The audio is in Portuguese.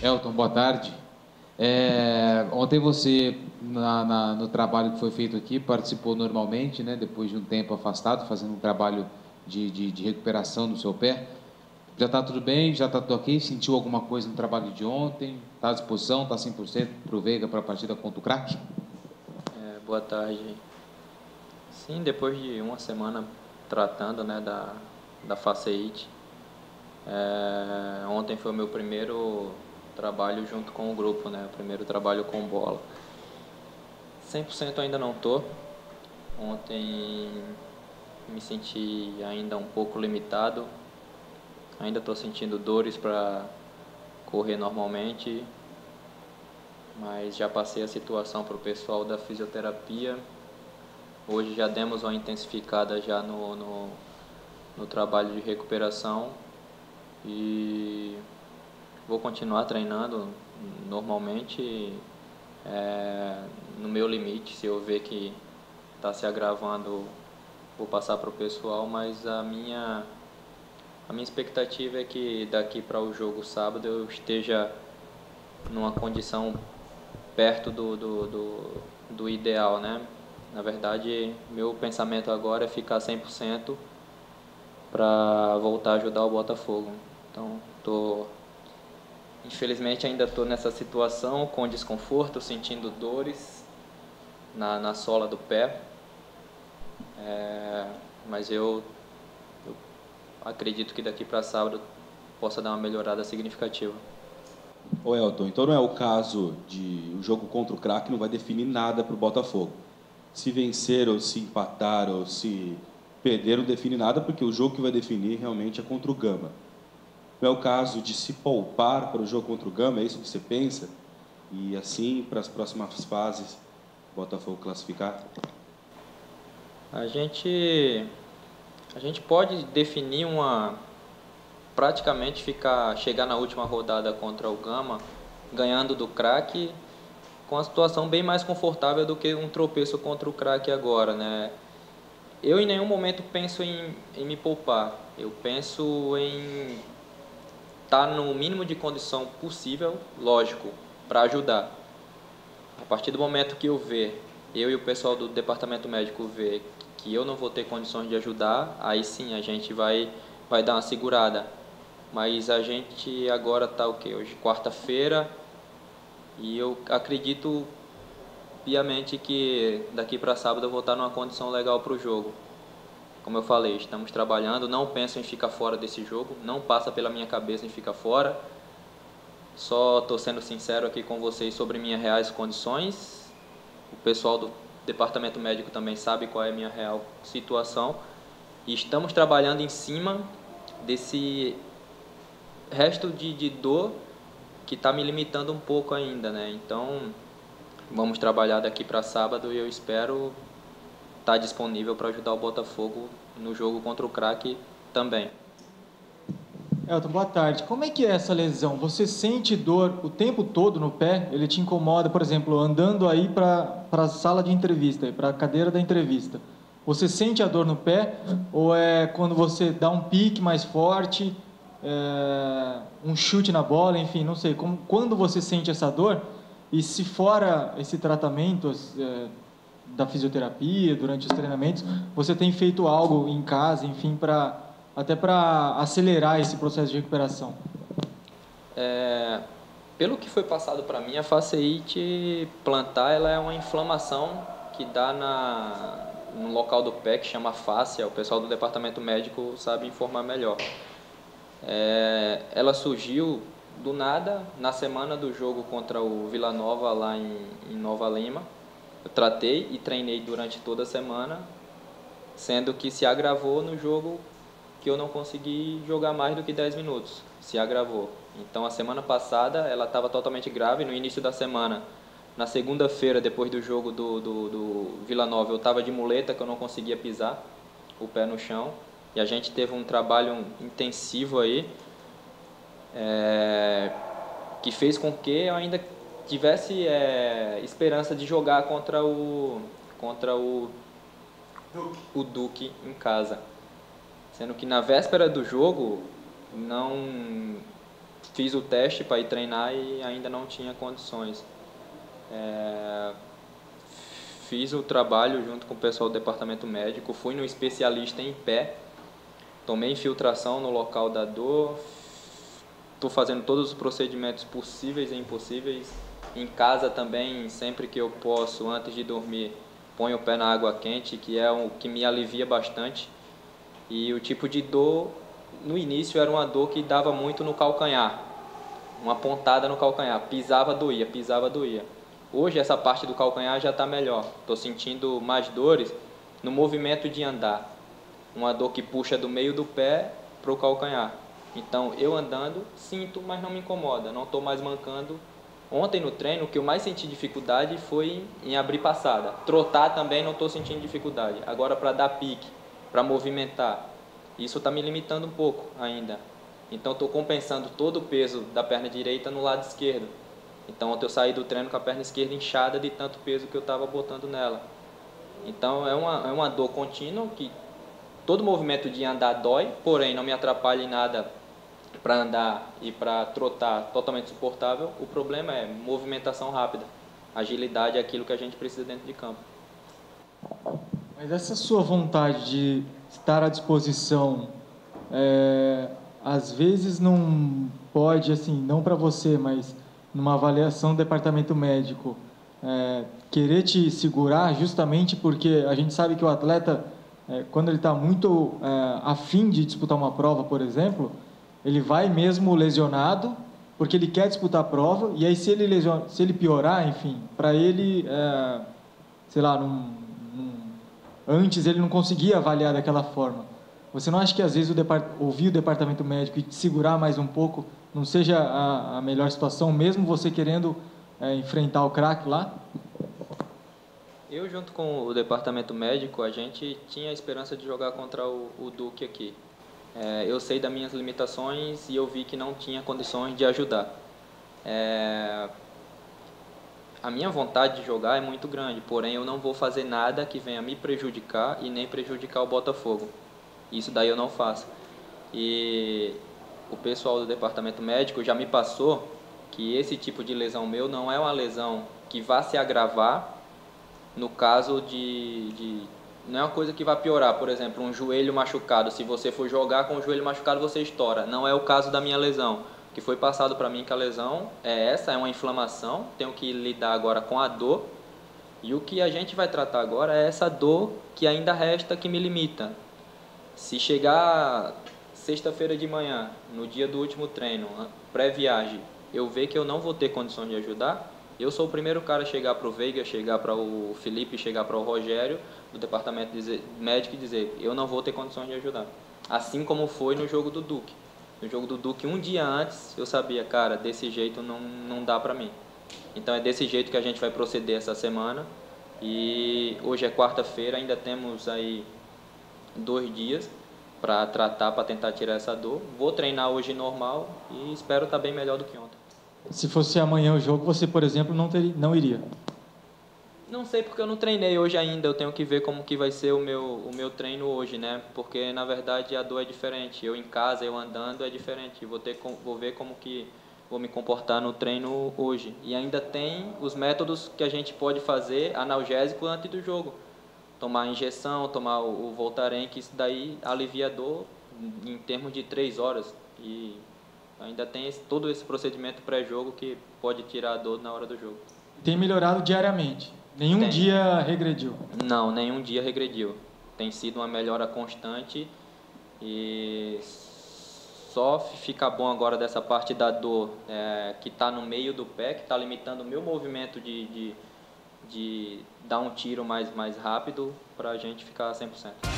Elton, boa tarde. É, ontem você, na, na, no trabalho que foi feito aqui, participou normalmente, né, depois de um tempo afastado, fazendo um trabalho de, de, de recuperação no seu pé. Já está tudo bem? Já está tudo ok? Sentiu alguma coisa no trabalho de ontem? Está à disposição? Está 100% para o Veiga para a partida contra o craque? É, boa tarde. Sim, depois de uma semana tratando né, da, da faceite, é, ontem foi o meu primeiro trabalho junto com o grupo, né? O primeiro trabalho com bola. 100% ainda não tô. Ontem me senti ainda um pouco limitado. Ainda estou sentindo dores para correr normalmente, mas já passei a situação para o pessoal da fisioterapia. Hoje já demos uma intensificada já no, no, no trabalho de recuperação e vou continuar treinando normalmente é, no meu limite. Se eu ver que está se agravando, vou passar para o pessoal, mas a minha, a minha expectativa é que daqui para o jogo sábado eu esteja numa condição perto do, do, do, do ideal, né? Na verdade, meu pensamento agora é ficar 100% para voltar a ajudar o Botafogo. Então, tô Infelizmente ainda estou nessa situação com desconforto, sentindo dores na, na sola do pé. É, mas eu, eu acredito que daqui para sábado possa dar uma melhorada significativa. Ô Elton, então não é o caso de o jogo contra o craque não vai definir nada para o Botafogo. Se vencer ou se empatar ou se perder não define nada, porque o jogo que vai definir realmente é contra o Gama. Não é o caso de se poupar para o jogo contra o Gama, é isso que você pensa? E assim, para as próximas fases, Botafogo classificar? A gente, a gente pode definir uma. praticamente ficar, chegar na última rodada contra o Gama, ganhando do craque, com a situação bem mais confortável do que um tropeço contra o craque agora, né? Eu em nenhum momento penso em, em me poupar. Eu penso em estar tá no mínimo de condição possível, lógico, para ajudar. A partir do momento que eu ver, eu e o pessoal do departamento médico ver que eu não vou ter condições de ajudar, aí sim a gente vai, vai dar uma segurada. Mas a gente agora está o que? Hoje quarta-feira e eu acredito piamente que daqui para sábado eu vou estar numa condição legal para o jogo. Como eu falei, estamos trabalhando, não penso em ficar fora desse jogo, não passa pela minha cabeça em ficar fora. Só estou sendo sincero aqui com vocês sobre minhas reais condições. O pessoal do departamento médico também sabe qual é a minha real situação. E estamos trabalhando em cima desse resto de, de dor que está me limitando um pouco ainda, né? Então, vamos trabalhar daqui para sábado e eu espero está disponível para ajudar o Botafogo no jogo contra o craque também. Elton, boa tarde. Como é que é essa lesão? Você sente dor o tempo todo no pé? Ele te incomoda, por exemplo, andando aí para a sala de entrevista, para a cadeira da entrevista. Você sente a dor no pé? Ou é quando você dá um pique mais forte, é, um chute na bola, enfim, não sei. Como, quando você sente essa dor? E se fora esse tratamento, é, da fisioterapia, durante os treinamentos, você tem feito algo em casa, enfim, para até para acelerar esse processo de recuperação? É, pelo que foi passado para mim, a faceite plantar ela é uma inflamação que dá na, no local do pé que chama fáscia. O pessoal do departamento médico sabe informar melhor. É, ela surgiu do nada na semana do jogo contra o Vila Nova lá em, em Nova Lima eu tratei e treinei durante toda a semana, sendo que se agravou no jogo que eu não consegui jogar mais do que 10 minutos. Se agravou. Então a semana passada ela estava totalmente grave. No início da semana, na segunda-feira, depois do jogo do, do, do Vila Nova, eu estava de muleta que eu não conseguia pisar o pé no chão. E a gente teve um trabalho intensivo aí, é, que fez com que eu ainda tivesse é, esperança de jogar contra o contra o Duque. o Duque em casa, sendo que na véspera do jogo não fiz o teste para ir treinar e ainda não tinha condições. É, fiz o trabalho junto com o pessoal do departamento médico, fui no especialista em pé, tomei infiltração no local da dor, estou fazendo todos os procedimentos possíveis e impossíveis. Em casa também, sempre que eu posso, antes de dormir, ponho o pé na água quente, que é o que me alivia bastante. E o tipo de dor, no início era uma dor que dava muito no calcanhar, uma pontada no calcanhar, pisava doía, pisava doía. Hoje essa parte do calcanhar já está melhor, estou sentindo mais dores no movimento de andar, uma dor que puxa do meio do pé para o calcanhar. Então, eu andando, sinto, mas não me incomoda, não estou mais mancando. Ontem no treino, o que eu mais senti dificuldade foi em abrir passada. Trotar também não estou sentindo dificuldade. Agora, para dar pique, para movimentar, isso está me limitando um pouco ainda. Então, estou compensando todo o peso da perna direita no lado esquerdo. Então, ontem eu saí do treino com a perna esquerda inchada de tanto peso que eu estava botando nela. Então, é uma, é uma dor contínua que todo movimento de andar dói, porém não me atrapalha em nada para andar e para trotar totalmente suportável. O problema é movimentação rápida. Agilidade é aquilo que a gente precisa dentro de campo. Mas essa sua vontade de estar à disposição, é, às vezes não pode, assim, não para você, mas numa avaliação do departamento médico, é, querer te segurar justamente porque a gente sabe que o atleta, é, quando ele está muito é, afim de disputar uma prova, por exemplo, ele vai mesmo lesionado, porque ele quer disputar a prova, e aí se ele, se ele piorar, enfim, para ele, é, sei lá, num, num, antes ele não conseguia avaliar daquela forma. Você não acha que às vezes o depart, ouvir o departamento médico e te segurar mais um pouco não seja a, a melhor situação, mesmo você querendo é, enfrentar o craque lá? Eu, junto com o departamento médico, a gente tinha a esperança de jogar contra o, o Duque aqui. É, eu sei das minhas limitações e eu vi que não tinha condições de ajudar. É, a minha vontade de jogar é muito grande, porém eu não vou fazer nada que venha me prejudicar e nem prejudicar o Botafogo. Isso daí eu não faço. E o pessoal do departamento médico já me passou que esse tipo de lesão meu não é uma lesão que vá se agravar no caso de, de não é uma coisa que vai piorar, por exemplo, um joelho machucado. Se você for jogar com o joelho machucado, você estoura. Não é o caso da minha lesão. Que foi passado para mim que a lesão é essa, é uma inflamação. Tenho que lidar agora com a dor. E o que a gente vai tratar agora é essa dor que ainda resta que me limita. Se chegar sexta-feira de manhã, no dia do último treino, pré-viagem, eu ver que eu não vou ter condição de ajudar, eu sou o primeiro cara a chegar para o Veiga, chegar para o Felipe, chegar para o Rogério do departamento médico e dizer: eu não vou ter condições de ajudar. Assim como foi no jogo do Duque. No jogo do Duque, um dia antes, eu sabia, cara, desse jeito não, não dá para mim. Então é desse jeito que a gente vai proceder essa semana. E hoje é quarta-feira, ainda temos aí dois dias para tratar, para tentar tirar essa dor. Vou treinar hoje normal e espero estar tá bem melhor do que ontem. Se fosse amanhã o jogo, você, por exemplo, não, teria, não iria? Não sei porque eu não treinei hoje ainda. Eu tenho que ver como que vai ser o meu, o meu treino hoje, né? Porque na verdade a dor é diferente. Eu em casa, eu andando é diferente. Vou ter vou ver como que vou me comportar no treino hoje. E ainda tem os métodos que a gente pode fazer analgésico antes do jogo. Tomar injeção, tomar o, o Voltaren, que isso daí alivia a dor em termos de três horas. E ainda tem esse, todo esse procedimento pré-jogo que pode tirar a dor na hora do jogo. Tem melhorado diariamente? Nenhum Tem. dia regrediu? Não, nenhum dia regrediu. Tem sido uma melhora constante e só fica bom agora dessa parte da dor é, que está no meio do pé, que está limitando o meu movimento de, de, de dar um tiro mais, mais rápido para a gente ficar 100%.